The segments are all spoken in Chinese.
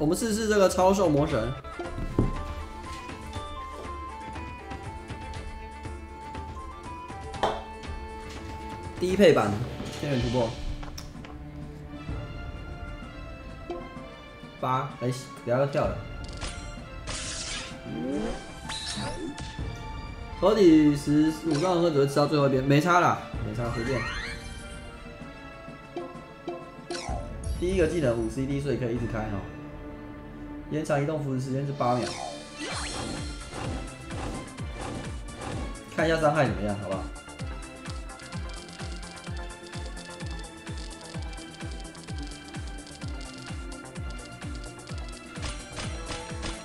我们试试这个超兽魔神。低配版天元突破八，哎，不要跳了。合体十五杠的时候只会吃到最后一边，没差啦，没差，随便。第一个技能五 CD，所以可以一直开哦。延长移动扶持时间是八秒。看一下伤害怎么样，好不好？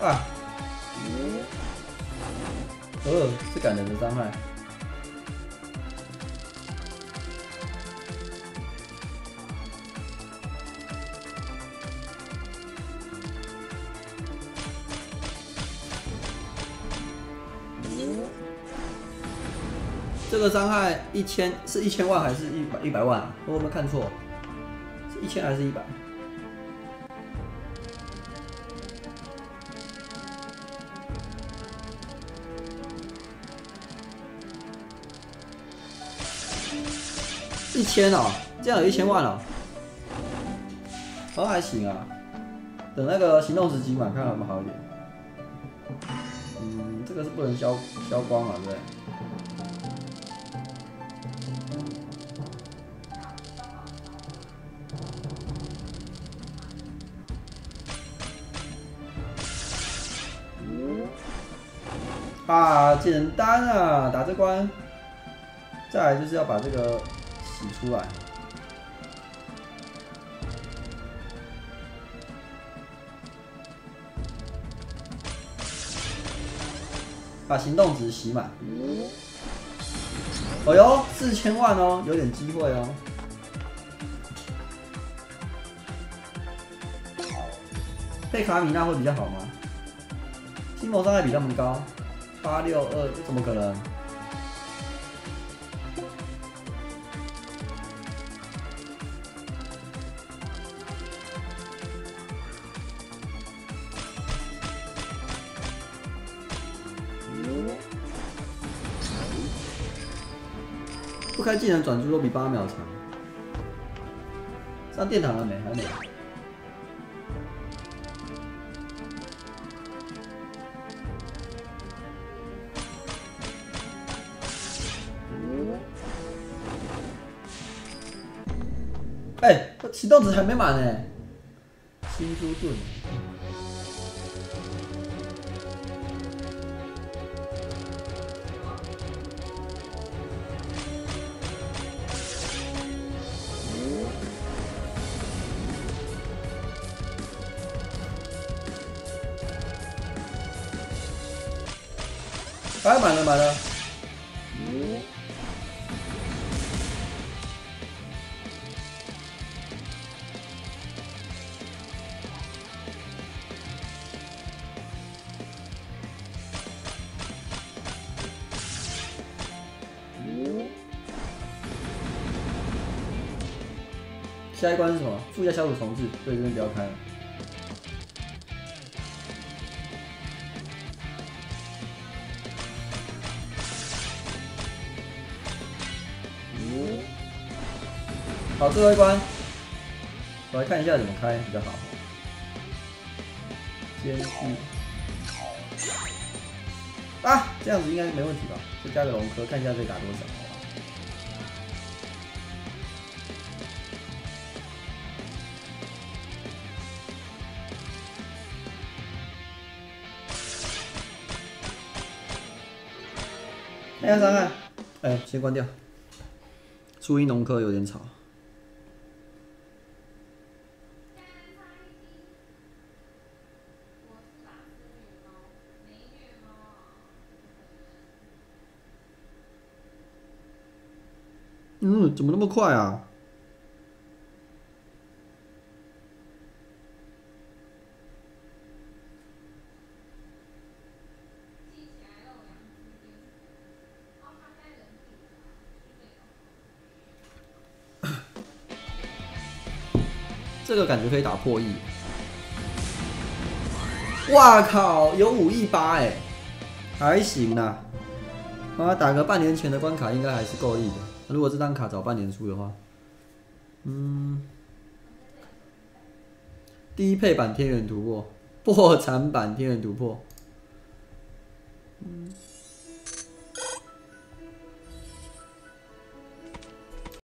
啊！哦，是感人的伤害。这个伤害一千是一千万还是一百一百万？我有没有看错？是一千还是一百？一千哦，这样有一千万了，好像还行啊。等那个行动时机满，看有没有好一点。嗯，这个是不能消消光啊，对不对？啊，简单啊，打这关。再来就是要把这个洗出来，把行动值洗满。哦哟，四千万哦，有点机会哦。配卡米娜会比较好吗？心魔伤害比他们高，八六二，怎么可能？不开技能转出都比八秒长。上殿堂了没？还没。哎，启动值还没满呢。新珠盾。哎，满了满了。下一关是什么？附加小组重置，所以这边不要开了。好，最后一关，我来看一下怎么开比较好。先去啊，这样子应该没问题吧？再加个龙科，看一下可以打多少，好吧？看一下伤害，哎，先关掉。初一农科有点吵。嗯，怎么那么快啊？这个感觉可以打破亿。哇靠，有五亿八哎，还行啦。啊，打个半年前的关卡应该还是够力的。如果这张卡早半年出的话，嗯，低配版天元突破，破产版天元突破，嗯。